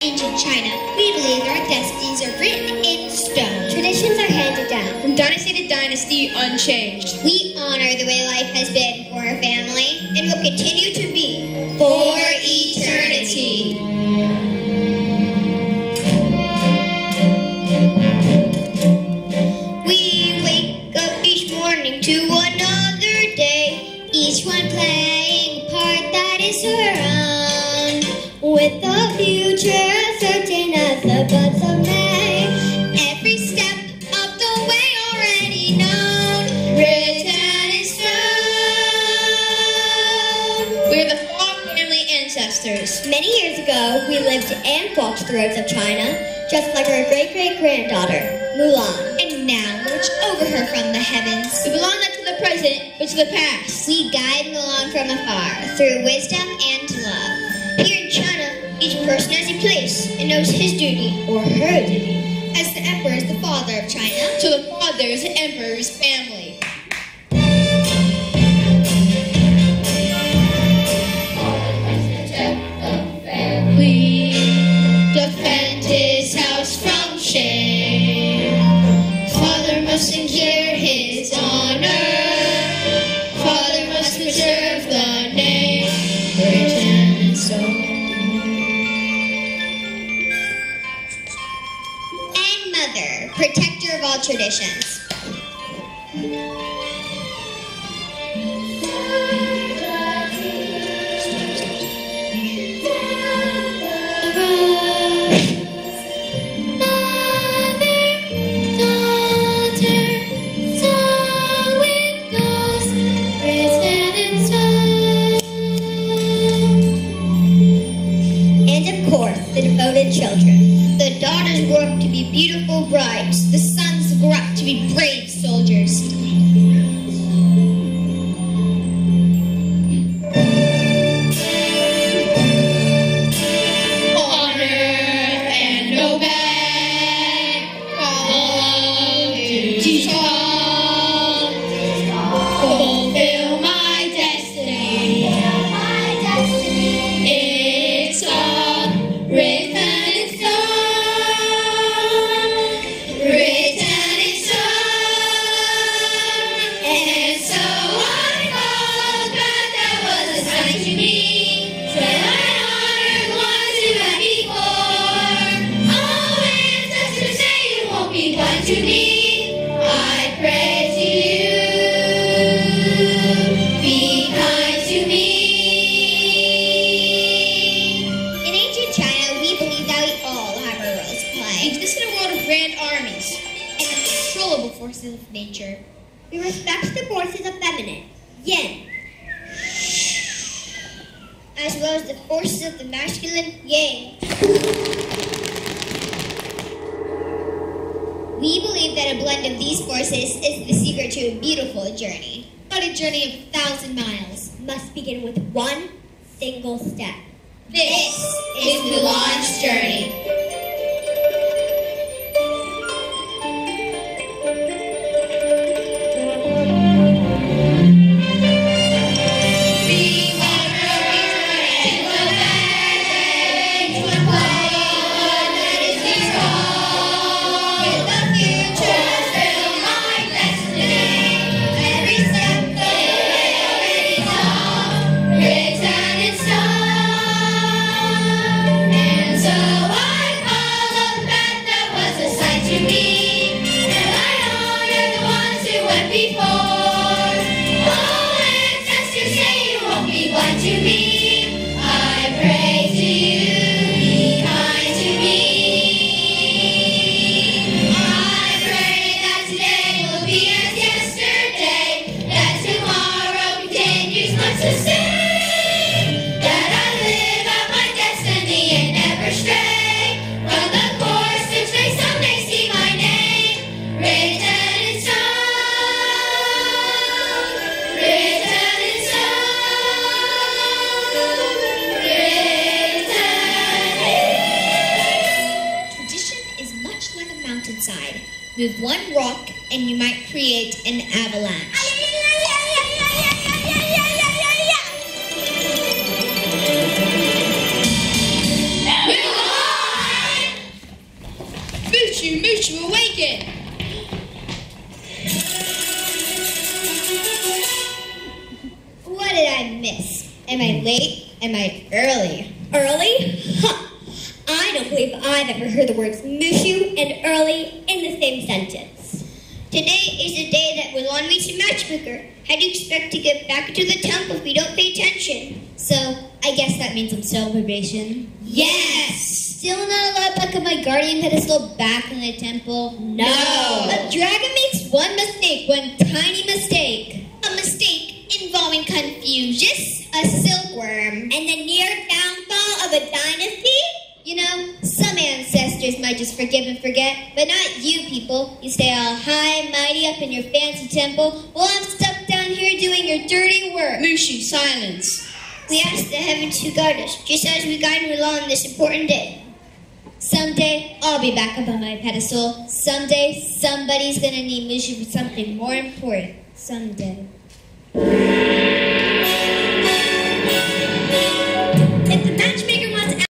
Ancient China, we believe our destinies are written in stone. Traditions are handed down. From dynasty to dynasty, unchanged. We honor the way With the future certain as the buds of May, every step of the way already known, written in stone. We're the Fa family ancestors. Many years ago, we lived and walked the roads of China, just like our great great granddaughter, Mulan. And now watch over her from the heavens. We belong not to the present, but to the past. We guide Mulan from afar through wisdom and love. Each person has a place and knows his duty or her duty. As the emperor is the father of China, To the father's the emperor's family. Protector of all traditions. And of course, the devoted children. Daughters grow up to be beautiful brides. The sons grow up to be brave soldiers. Nature. We respect the forces of feminine, yin, as well as the forces of the masculine yang. We believe that a blend of these forces is the secret to a beautiful journey. But a journey of a thousand miles. must begin with one single step. This is Mulan's journey. To me. Move one rock and you might create an avalanche. Mulan! Mushu, Mushu, awaken! What did I miss? Am I late? Am I early? Early? Huh. I don't believe I've ever heard the words Mushu and early in the same sentence. Today is the day that Mulan meets a matchmaker. How do you expect to get back to the temple if we don't pay attention? So, I guess that means I'm still on probation. Yes! Still not allowed back on my guardian pedestal back in the temple? No. A dragon makes one mistake, one tiny mistake. A mistake involving Confucius, a silkworm, And the near downfall of a dynasty? You know, some ancestors might just forgive and forget, but not you people. You stay all high and mighty up in your fancy temple while I'm stuck down here doing your dirty work. Mushu, silence. We ask the heavens to guard us, just as we guide Mulan on this important day. Someday I'll be back up on my pedestal. Someday somebody's gonna need Mushu for something more important. Someday.